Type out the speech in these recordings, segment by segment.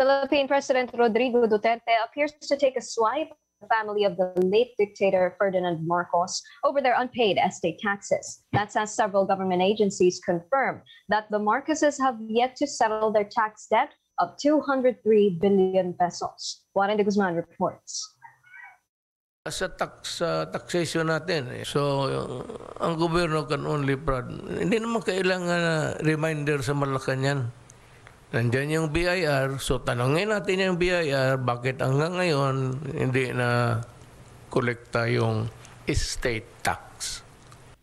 Philippine President Rodrigo Duterte appears to take a swipe at the family of the late dictator Ferdinand Marcos over their unpaid estate taxes. That's as several government agencies confirm that the Marcoses have yet to settle their tax debt of 203 billion pesos. Juan de Guzman reports. Sa tax sa taxation natin, eh. so uh, ang gobyerno can only prod. Hindi naman kailangan na reminder sa Malacanang. Nandiyan yung BIR, so tanongin natin yung BIR, bakit hanggang ngayon hindi na kolekta yung estate tax.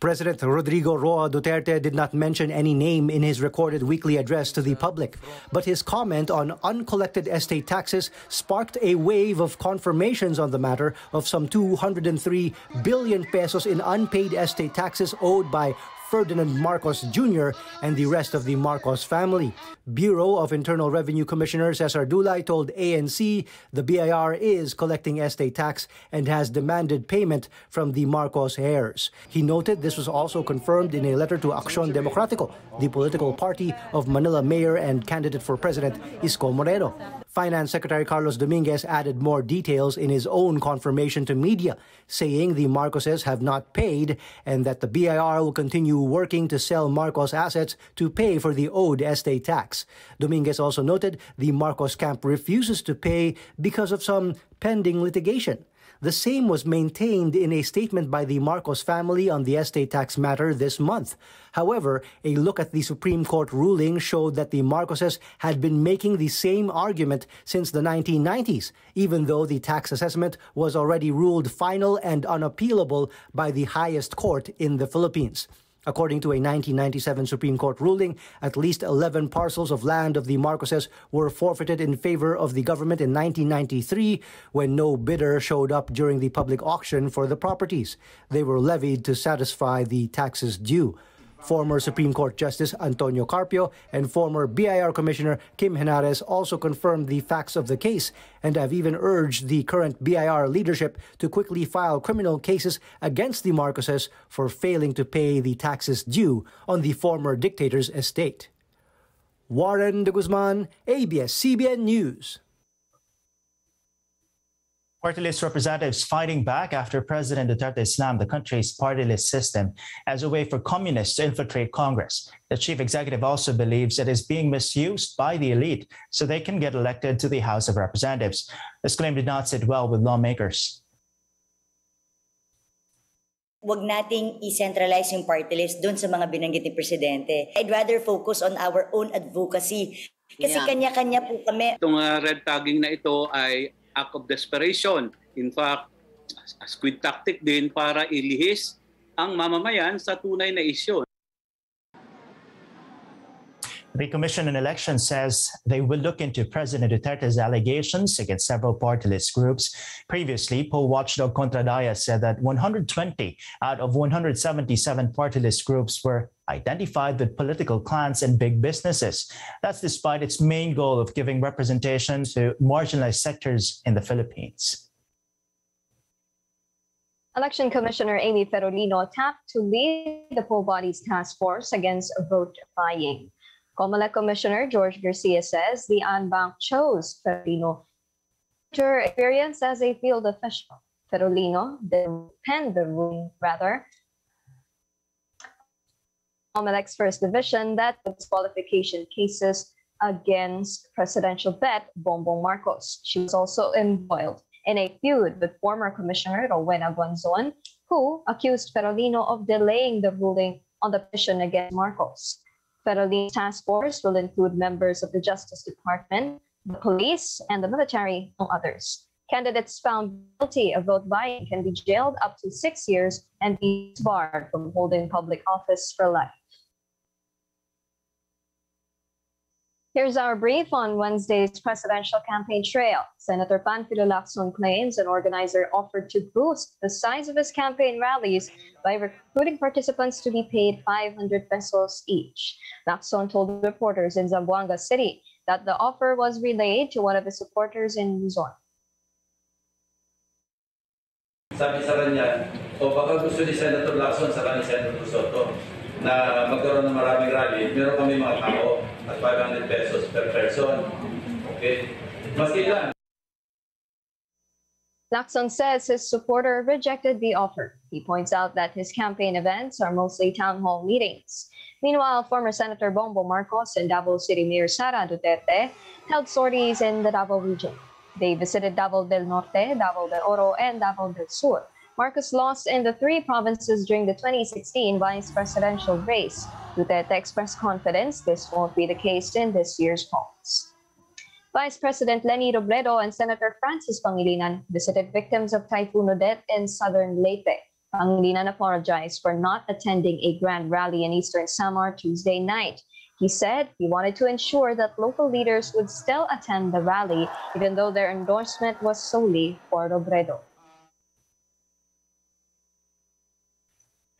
President Rodrigo Roa Duterte did not mention any name in his recorded weekly address to the public, but his comment on uncollected estate taxes sparked a wave of confirmations on the matter of some 203 billion pesos in unpaid estate taxes owed by Ferdinand Marcos Jr. and the rest of the Marcos family. Bureau of Internal Revenue Commissioner Cesar Dulay told ANC the BIR is collecting estate tax and has demanded payment from the Marcos heirs. He noted this was also confirmed in a letter to Aksyon Demokratiko, the political party of Manila Mayor and candidate for President Isko Moreno. Finance Secretary Carlos Dominguez added more details in his own confirmation to media, saying the Marcoses have not paid and that the BIR will continue working to sell Marcos assets to pay for the owed estate tax. Dominguez also noted the Marcos camp refuses to pay because of some pending litigation. The same was maintained in a statement by the Marcos family on the estate tax matter this month. However, a look at the Supreme Court ruling showed that the Marcoses had been making the same argument since the 1990s, even though the tax assessment was already ruled final and unappealable by the highest court in the Philippines. According to a 1997 Supreme Court ruling, at least 11 parcels of land of the Marcoses were forfeited in favor of the government in 1993 when no bidder showed up during the public auction for the properties. They were levied to satisfy the taxes due. Former Supreme Court Justice Antonio Carpio and former BIR Commissioner Kim Henares also confirmed the facts of the case and have even urged the current BIR leadership to quickly file criminal cases against the Marcoses for failing to pay the taxes due on the former dictator's estate. Warren de Guzman, ABS-CBN News. Party list representatives fighting back after President Duterte slammed the country's party list system as a way for communists to infiltrate Congress. The chief executive also believes it is being misused by the elite so they can get elected to the House of Representatives. This claim did not sit well with lawmakers. Huwag nating i-centralize yung party list doon sa mga binanggit ni Presidente. I'd rather focus on our own advocacy. Kasi Yeah. kanya-kanya po kami. Itong uh, red tagging na ito ay act of desperation. In fact, squid tactic din para ilihis ang mamamayan sa tunay na. The Commission on Elections says they will look into President Duterte's allegations against several party list groups. Previously, poll watchdog Kontra Daya said that 120 out of 177 party list groups were identified with political clans and big businesses. That's despite its main goal of giving representation to marginalized sectors in the Philippines. Election Commissioner Aimee Ferolino tapped to lead the poll body's task force against vote buying. COMELEC Commissioner George Garcia says the en banc chose Ferolino her experience as a field official. Ferolino penned the ruling, rather, COMELEC's first division that disqualification cases against presidential bet Bongbong Marcos. She was also embroiled in a feud with former Commissioner Rowena Guanzon, who accused Ferolino of delaying the ruling on the petition against Marcos. Ferolino's task force will include members of the Justice Department, the police, and the military, among others. Candidates found guilty of vote buying can be jailed up to six years and be barred from holding public office for life. Here's our brief on Wednesday's presidential campaign trail. Senator Panfilo Lacson claims an organizer offered to boost the size of his campaign rallies by recruiting participants to be paid 500 pesos each. Lacson told reporters in Zamboanga City that the offer was relayed to one of his supporters in Luzon. Sabi sa kanya, o baka gusto ni Senator Lacson sa ni Senator na magkaroon ng maraming rally, meron kami mga tao at 500 pesos per person. Okay? Maski lang, Lacson says his supporter rejected the offer. He points out that his campaign events are mostly town hall meetings. Meanwhile, former Senator Bongbong Marcos and Davao City Mayor Sara Duterte held sorties in the Davao region. They visited Davao del Norte, Davao del Oro, and Davao del Sur. Marcos lost in the three provinces during the 2016 vice presidential race. Duterte expressed confidence this won't be the case in this year's polls. Vice President Leni Robredo and Senator Francis Pangilinan visited victims of Typhoon Odette in southern Leyte. Pangilinan apologized for not attending a grand rally in eastern Samar Tuesday night. He said he wanted to ensure that local leaders would still attend the rally, even though their endorsement was solely for Robredo.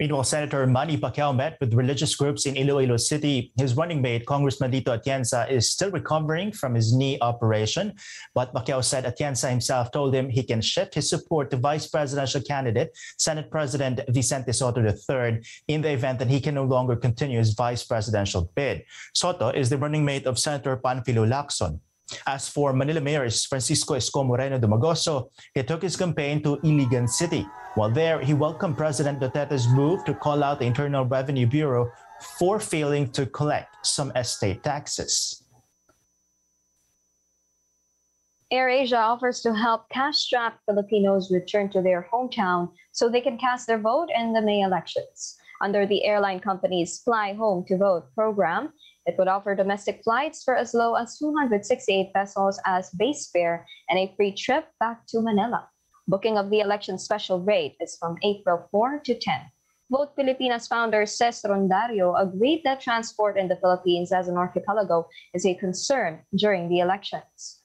Meanwhile, Senator Manny Pacquiao met with religious groups in Iloilo City. His running mate, Congressman Lito Atienza, is still recovering from his knee operation. But Pacquiao said Atienza himself told him he can shift his support to vice presidential candidate, Senate President Vicente Sotto III, in the event that he can no longer continue his vice presidential bid. Sotto is the running mate of Senator Panfilo Lacson. As for Manila Mayor Francisco Isko Moreno Domagoso, he took his campaign to Iligan City. While there, he welcomed President Duterte's move to call out the Internal Revenue Bureau for failing to collect some estate taxes. AirAsia offers to help cash-strapped Filipinos return to their hometown so they can cast their vote in the May elections. Under the airline company's Fly Home to Vote program, it would offer domestic flights for as low as 268 pesos as base fare and a free trip back to Manila. Booking of the election special rate is from April 4 to 10. Vote Pilipinas founder Ces Rondario agreed that transport in the Philippines as an archipelago is a concern during the elections.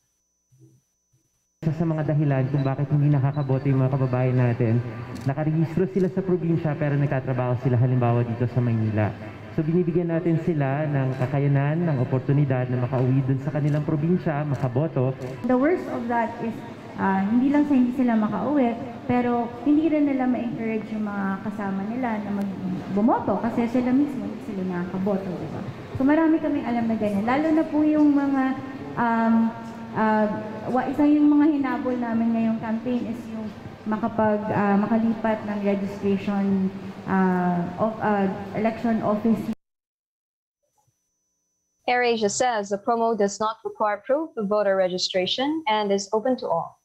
Isa sa mga dahilan kung bakit hindi nakakaboto yung mga kababayan natin, nakarehistro sila sa probinsya pero nagtatrabaho sila halimbawa dito sa Maynila. So binibigyan natin sila ng kakayanan, ng oportunidad na makauwi dun sa kanilang probinsya, makaboto. The worst of that is ah, hindi lang sa hindi sila makauwi, pero hindi rin nila ma-encourage yung mga kasama nila na mag-bumoto kasi sila mismo hindi sila nakakaboto, di ba? So marami kaming alam na ganyan. Lalo na po yung mga, um, wa- isa yung mga hinabol namin ngayong campaign is yung makapag, ah, makalipat ng registration of ah, election office AirAsia says the promo does not require proof of voter registration and is open to all.